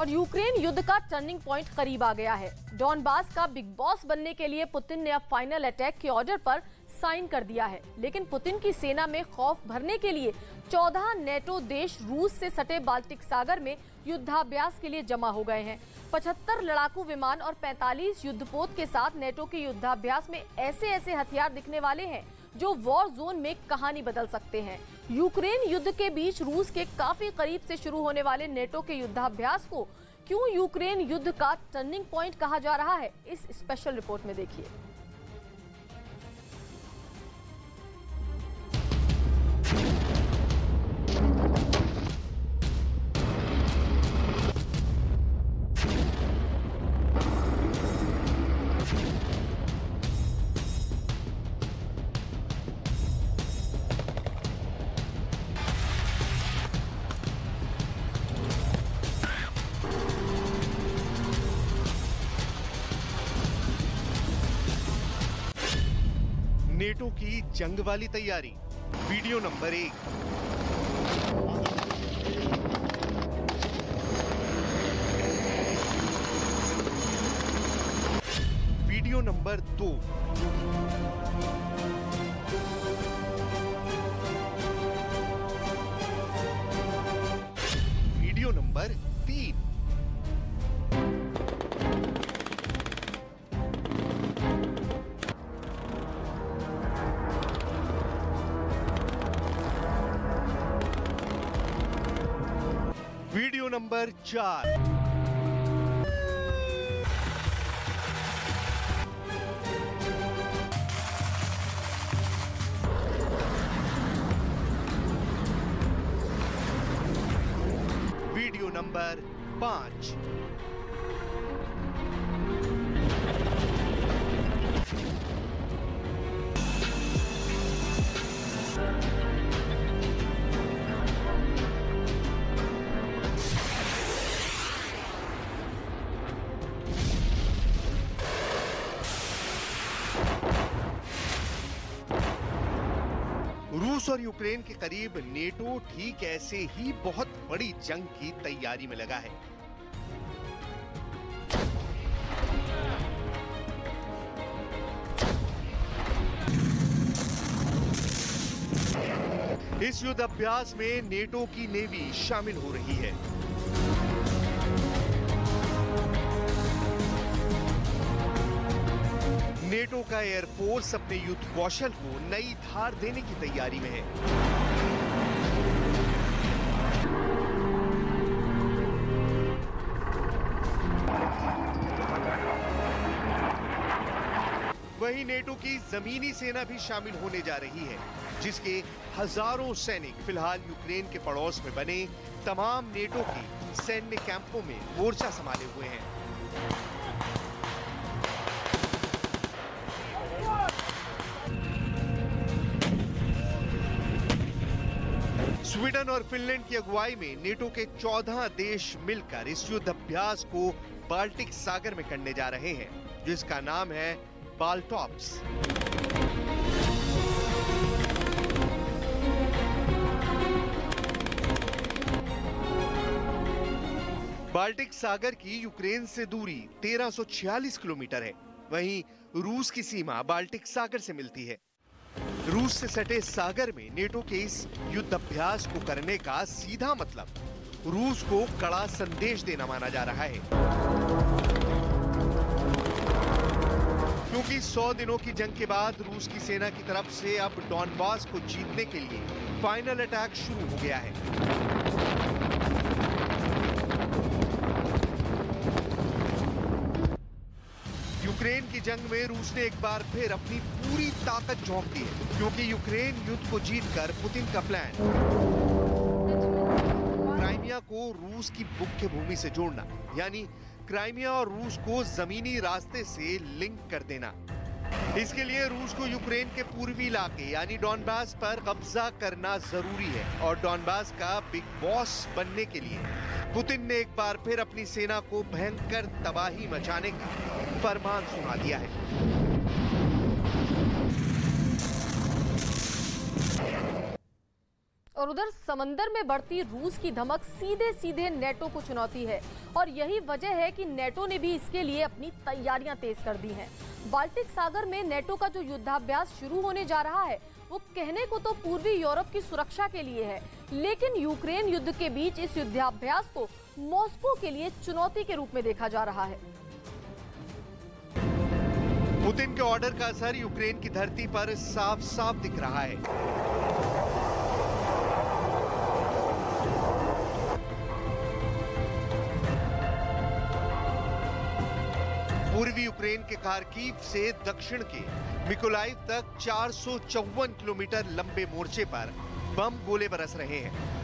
और यूक्रेन युद्ध का टर्निंग पॉइंट करीब आ गया है। डॉनबास का बिग बॉस बनने के लिए पुतिन ने अब फाइनल अटैक के ऑर्डर पर साइन कर दिया है। लेकिन पुतिन की सेना में खौफ भरने के लिए 14 नेटो देश रूस से सटे बाल्टिक सागर में युद्धाभ्यास के लिए जमा हो गए हैं। 75 लड़ाकू विमान और 45 युद्धपोत के साथ नेटो के युद्धाभ्यास में ऐसे ऐसे हथियार दिखने वाले हैं जो वॉर जोन में कहानी बदल सकते हैं। यूक्रेन युद्ध के बीच रूस के काफ़ी करीब से शुरू होने वाले नेटो के युद्धाभ्यास को क्यों यूक्रेन युद्ध का टर्निंग पॉइंट कहा जा रहा है, इस स्पेशल रिपोर्ट में देखिए। नेटो की जंग वाली तैयारी। वीडियो नंबर एक। वीडियो नंबर दो। वीडियो नंबर तीन। नंबर चार। वीडियो नंबर पाँच। यूक्रेन के करीब नेटो ठीक ऐसे ही बहुत बड़ी जंग की तैयारी में लगा है। इस युद्ध अभ्यास में नेटो की नेवी शामिल हो रही है। नेटो का एयरफोर्स अपने युद्ध कौशल को नई धार देने की तैयारी में है। वहीं नेटो की जमीनी सेना भी शामिल होने जा रही है, जिसके हज़ारों सैनिक फ़िलहाल यूक्रेन के पड़ोस में बने तमाम नेटो के सैन्य कैंपों में मोर्चा संभाले हुए हैं। स्वीडन और फिनलैंड की अगुवाई में नेटो के 14 देश मिलकर इस युद्ध अभ्यास को बाल्टिक सागर में करने जा रहे हैं, जिसका नाम है बाल्टॉप्स। बाल्टिक सागर की यूक्रेन से दूरी 1346 किलोमीटर है। वहीं रूस की सीमा बाल्टिक सागर से मिलती है। रूस से सटे सागर में नेटो के इस युद्ध अभ्यास को करने का सीधा मतलब रूस को कड़ा संदेश देना माना जा रहा है। क्योंकि 100 दिनों की जंग के बाद रूस की सेना की तरफ़ से अब डॉनबास को जीतने के लिए फाइनल अटैक शुरू हो गया है। यूक्रेन की जंग में रूस ने एक बार फिर अपनी पूरी ताकत झोंक दी है, क्योंकि यूक्रेन युद्ध को जीतकर पुतिन का प्लान क्राइमिया को रूस की मुख्य भूमि से जोड़ना, यानी क्राइमिया और रूस को जमीनी रास्ते से लिंक कर देना। इसके लिए रूस को यूक्रेन के पूर्वी इलाके, यानी डॉनबास पर कब्जा करना ज़रूरी है, और डॉनबास का बिग बॉस बनने के लिए पुतिन ने एक बार फिर अपनी सेना को भयंकर तबाही मचाने का फरमान सुना दिया है। और उधर समंदर में बढ़ती रूस की धमक सीधे सीधे नेटो को चुनौती है। और यही वजह है कि नेटो ने भी इसके लिए अपनी तैयारियाँ तेज कर दी हैं। बाल्टिक सागर में नेटो का जो युद्धाभ्यास शुरू होने जा रहा है, वो कहने को तो पूर्वी यूरोप की सुरक्षा के लिए है, लेकिन यूक्रेन युद्ध के बीच इस युद्धाभ्यास को मॉस्को के लिए चुनौती के रूप में देखा जा रहा है। पुतिन के ऑर्डर का असर यूक्रेन की धरती पर साफ़ साफ़ दिख रहा है। पूर्वी यूक्रेन के खारकीव से दक्षिण के मिकोलाइव तक चार सौ चौवन किलोमीटर लंबे मोर्चे पर बम गोले बरस रहे हैं।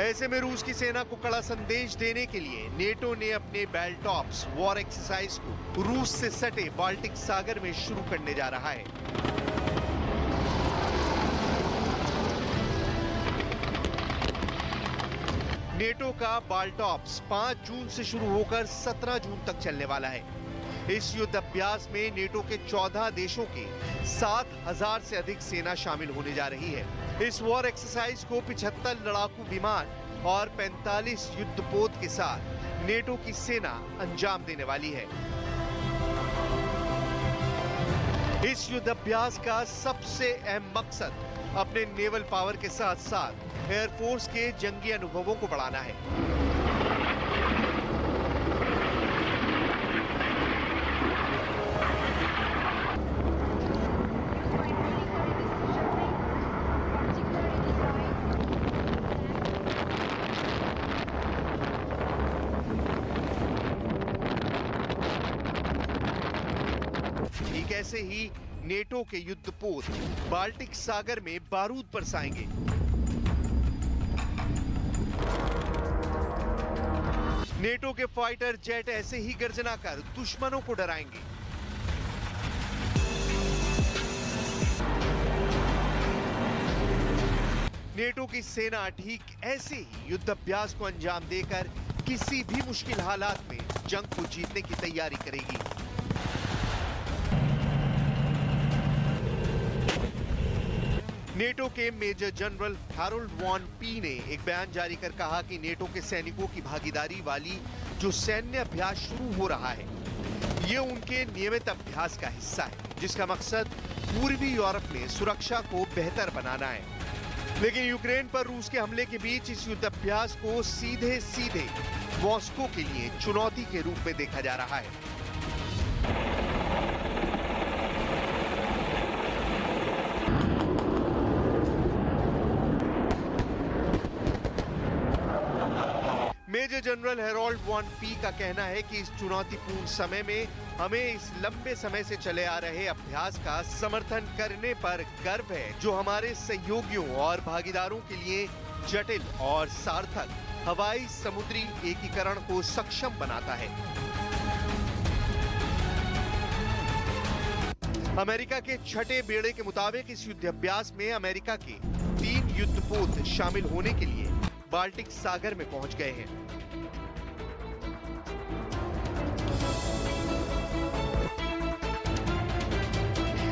ऐसे में रूस की सेना को कड़ा संदेश देने के लिए नेटो ने अपने बेल्टॉप्स वॉर एक्सरसाइज को रूस से सटे बाल्टिक सागर में शुरू करने जा रहा है। नेटो का बाल्टॉप्स 5 जून से शुरू होकर 17 जून तक चलने वाला है। इस युद्ध अभ्यास में नेटो के 14 देशों के 7000 से अधिक सेना शामिल होने जा रही है। इस वॉर एक्सरसाइज को 75 लड़ाकू विमान और 45 युद्धपोत के साथ नेटो की सेना अंजाम देने वाली है। इस युद्ध अभ्यास का सबसे अहम मकसद अपने नेवल पावर के साथ साथ एयरफोर्स के जंगी अनुभवों को बढ़ाना है। ठीक ऐसे ही नेटो के युद्धपोत बाल्टिक सागर में बारूद बरसाएँगे। नेटो के फाइटर जेट ऐसे ही गर्जना कर दुश्मनों को डराएँगे। नेटो की सेना ठीक ऐसे ही युद्ध अभ्यास को अंजाम देकर किसी भी मुश्किल हालात में जंग को जीतने की तैयारी करेगी। नेटो के major general Harold von P ने एक बयान जारी कर कहा कि नेटो के सैनिकों की भागीदारी वाली जो सैन्य अभ्यास शुरू हो रहा है, ये उनके नियमित अभ्यास का हिस्सा है, जिसका मकसद पूर्वी यूरोप में सुरक्षा को बेहतर बनाना है। लेकिन यूक्रेन पर रूस के हमले के बीच इस युद्ध अभ्यास को सीधे सीधे मॉस्को के लिए चुनौती के रूप में देखा जा रहा है। Major general Harold von P का कहना है कि इस चुनौतीपूर्ण समय में हमें इस लंबे समय से चले आ रहे अभ्यास का समर्थन करने पर गर्व है, जो हमारे सहयोगियों और भागीदारों के लिए जटिल और सार्थक हवाई समुद्री एकीकरण को सक्षम बनाता है। अमेरिका के छठे बेड़े के मुताबिक इस युद्ध अभ्यास में अमेरिका के तीन युद्धपोत शामिल होने के लिए बाल्टिक सागर में पहुँच गए हैं।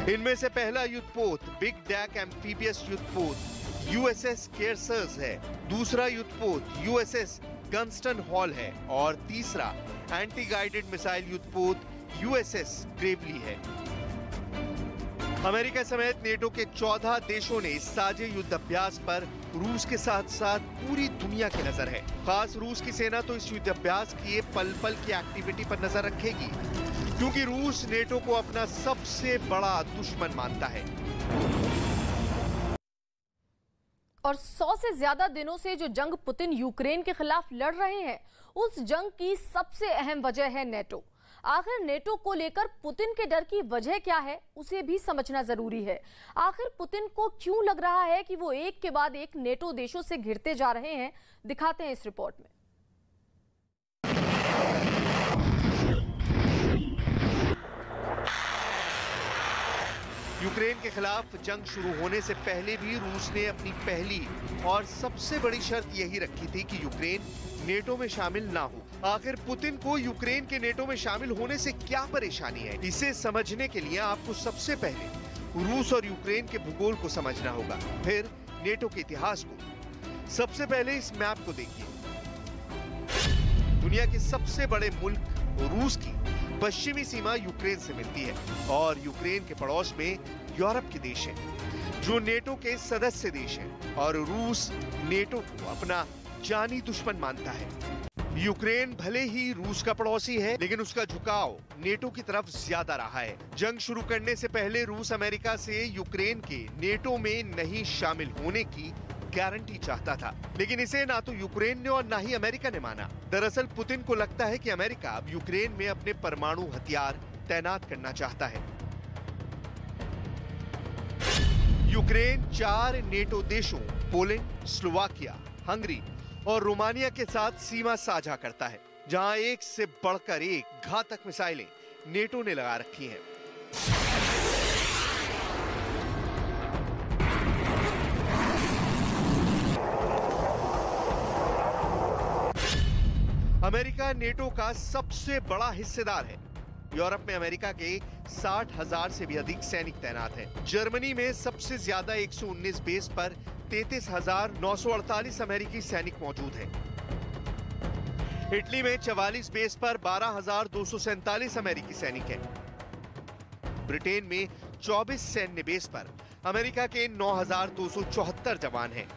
इनमें से पहला युद्धपोत बिग डैक एम्फीबियस युद्धपोत यूएसएस केयरसर्स है। दूसरा युद्धपोत यूएसएस गन्स्टन हॉल है। और तीसरा एंटी गाइडेड मिसाइल युद्धपोत यूएसएस ग्रेवली है। अमेरिका समेत नेटो के 14 देशों ने इस साझे युद्ध अभ्यास पर रूस के साथ साथ पूरी दुनिया की नज़र है। खास रूस की सेना तो इस युद्ध अभ्यास की पल पल की एक्टिविटी पर नज़र रखेगी। क्योंकि रूस नेटो को अपना सबसे बड़ा दुश्मन मानता है। और सौ से ज़्यादा दिनों से जो जंग पुतिन यूक्रेन के खिलाफ लड़ रहे हैं, उस जंग की सबसे अहम वजह है नेटो। आखिर नेटो को लेकर पुतिन के डर की वजह क्या है, उसे भी समझना ज़रूरी है। आखिर पुतिन को क्यों लग रहा है कि वो एक के बाद एक नेटो देशों से घिरते जा रहे हैं, दिखाते हैं इस रिपोर्ट में। यूक्रेन के खिलाफ जंग शुरू होने से पहले भी रूस ने अपनी पहली और सबसे बड़ी शर्त यही रखी थी कि यूक्रेन नेटो में शामिल ना हो। आखिर पुतिन को यूक्रेन के नेटो में शामिल होने से क्या परेशानी है? इसे समझने के लिए आपको सबसे पहले रूस और यूक्रेन के भूगोल को समझना होगा। फिर नेटो के इतिहास को। सबसे पहले इस मैप को देखिए। दुनिया के सबसे बड़े मुल्क रूस की। पश्चिमी सीमा यूक्रेन से मिलती है और यूक्रेन के पड़ोस में यूरोप के देश हैं, जो नेटो के सदस्य देश हैं और रूस नेटो को अपना जानी दुश्मन मानता है। यूक्रेन भले ही रूस का पड़ोसी है, लेकिन उसका झुकाव नेटो की तरफ़ ज़्यादा रहा है। जंग शुरू करने से पहले रूस अमेरिका से यूक्रेन के नेटो में नहीं शामिल होने की गारंटी चाहता था। लेकिन इसे ना तो यूक्रेन ने और ना ही अमेरिका ने माना। दरअसल पुतिन को लगता है कि अमेरिका अब यूक्रेन में अपने परमाणु हथियार तैनात करना चाहता है। यूक्रेन चार नेटो देशों, पोलैंड, स्लोवाकिया, हंगरी और रोमानिया के साथ सीमा साझा करता है, जहाँ एक से बढ़कर एक घातक मिसाइलें नेटो ने लगा रखी हैं। अमेरिका नेटो का सबसे बड़ा हिस्सेदार है यूरोप में अमेरिका के साठ हज़ार से भी अधिक सैनिक तैनात हैं। जर्मनी में सबसे ज़्यादा 119 बेस पर तैतीस हज़ार नौ सौ अड़तालीस अमेरिकी सैनिक मौजूद हैं। इटली में 44 बेस पर बारह हज़ार दो सौ सैतालीस अमेरिकी सैनिक हैं। ब्रिटेन में 24 सैन्य बेस पर अमेरिका के 9,274 जवान हैं।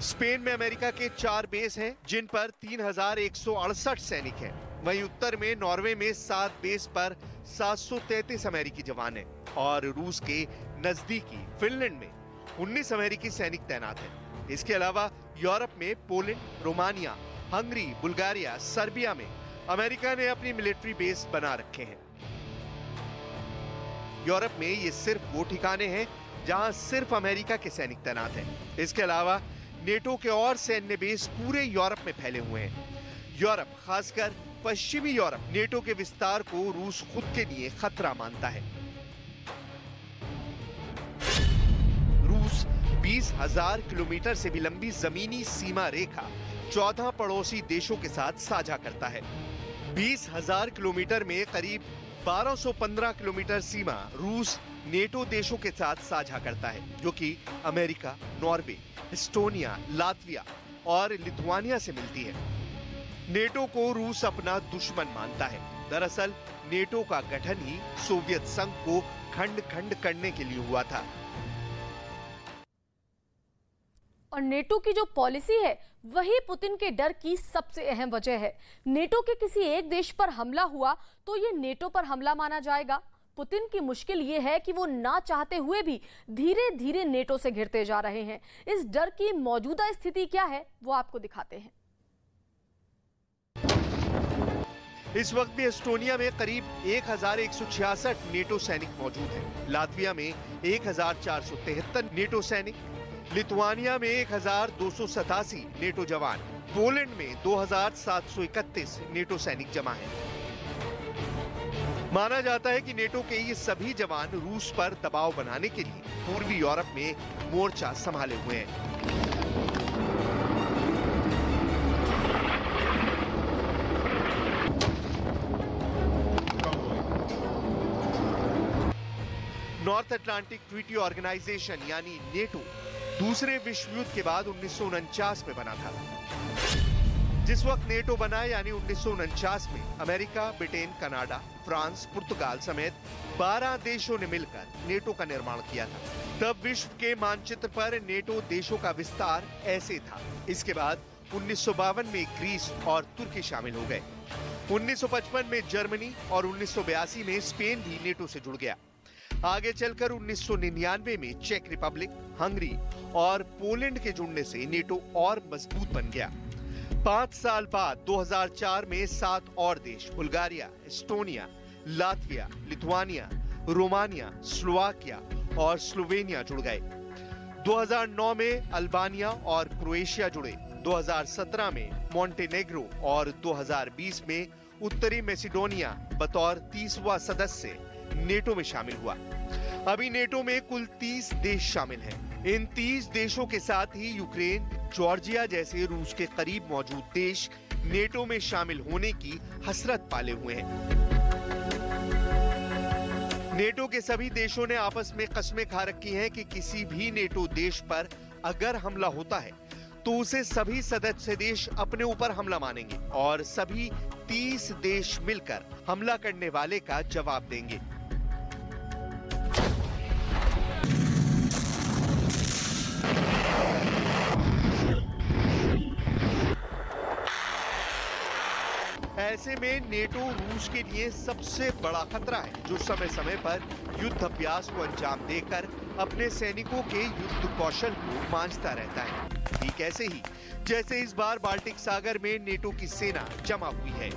स्पेन में अमेरिका के चार बेस हैं, जिन पर तीन हज़ार एक सौ अड़सठ सैनिक हैं। वहीं उत्तर में, नॉर्वे में सात बेस पर 733 अमेरिकी जवान हैं और रूस के नजदीकी फिनलैंड में 19 अमेरिकी सैनिक तैनात हैं। इसके अलावा, यूरोप में Poland, Romania, Hungary, Bulgaria, Serbia में अमेरिका ने अपनी मिलिट्री बेस बना रखे हैं। यूरोप में ये सिर्फ़ वो ठिकाने हैं, जहाँ सिर्फ़ अमेरिका के सैनिक तैनात हैं। इसके अलावा नेटो के और सैन्य बेस पूरे यूरोप में फैले हुए हैं। यूरोप, खासकर पश्चिमी यूरोप, नेटो के विस्तार को रूस खुद के लिए खतरा मानता है। रूस बीस हज़ार किलोमीटर से भी लंबी जमीनी सीमा रेखा चौदह पड़ोसी देशों के साथ साझा करता है। बीस हज़ार किलोमीटर में करीब 1215 किलोमीटर सीमा रूस नेटो देशों के साथ साझा करता है, जो कि अमेरिका, नॉर्वे, एस्टोनिया, लातविया और लिथुआनिया से मिलती है। नेटो को रूस अपना दुश्मन मानता है। दरअसल, नेटो का गठन ही सोवियत संघ को खंड खंड करने के लिए हुआ था। और नेटो की जो पॉलिसी है, वही पुतिन के डर की सबसे अहम वजह है। नेटो के किसी एक देश पर हमला हुआ तो ये नेटो पर हमला माना जाएगा। पुतिन की मुश्किल ये है कि वो ना चाहते हुए भी धीरे धीरे नेटो से घिरते जा रहे हैं इस डर की मौजूदा स्थिति क्या है वो आपको दिखाते हैं इस वक्त भी एस्टोनिया में करीब एक हज़ार एक सौ छियासठ नेटो सैनिक मौजूद हैं। लातविया में एक नेटो सैनिक लिथुआनिया में एक नेटो जवान पोलैंड में 2,731 नेटो सैनिक जमा हैं। माना जाता है कि नेटो के ये सभी जवान रूस पर दबाव बनाने के लिए पूर्वी यूरोप में मोर्चा संभाले हुए हैं। नॉर्थ अटलांटिक ट्रीटी ऑर्गेनाइजेशन, यानी नेटो, दूसरे विश्व युद्ध के बाद उन्नीस सौ उनचास में बना था। जिस वक्त नेटो बना यानी उन्नीस सौ उनचास में, अमेरिका, ब्रिटेन, कनाडा, फ्रांस, पुर्तगाल समेत 12 देशों ने मिलकर नेटो का निर्माण किया था। तब विश्व के मानचित्र पर नेटो देशों का विस्तार ऐसे था। इसके बाद उन्नीस में ग्रीस और तुर्की शामिल हो गए। 1955 में जर्मनी और उन्नीस सौ बयासी में स्पेन भी नेटो से जुड़ गया। आगे चलकर 1999 में चेक रिपब्लिक, हंगरी और पोलैंड के जुड़ने से नेटो और मज़बूत बन गया। पाँच साल बाद 2004 में सात और देश, Bulgaria, Estonia, Latvia, Lithuania, Romania, Slovakia और स्लोवेनिया जुड़ गए। 2009 में अल्बानिया और क्रोएशिया जुड़े। 2017 में मोंटेनेग्रो और 2020 में उत्तरी मेसिडोनिया, बतौर तीसवा सदस्य, नेटो में शामिल हुआ। अभी नेटो में कुल 30 देश शामिल हैं। इन 30 देशों के साथ ही यूक्रेन, जॉर्जिया जैसे रूस के करीब मौजूद देश नेटो में शामिल होने की हसरत पाले हुए हैं। नेटो के सभी देशों ने आपस में कस्में खा रखी हैं कि किसी भी नेटो देश पर अगर हमला होता है तो उसे सभी सदस्य देश अपने ऊपर हमला मानेंगे और सभी 30 देश मिलकर हमला करने वाले का जवाब देंगे। ऐसे में नेटो रूस के लिए सबसे बड़ा खतरा है, जो समय समय पर युद्ध अभ्यास को अंजाम देकर अपने सैनिकों के युद्ध कौशल को मांझता रहता है। ठीक ऐसे ही, जैसे इस बार बाल्टिक सागर में नेटो की सेना जमा हुई है।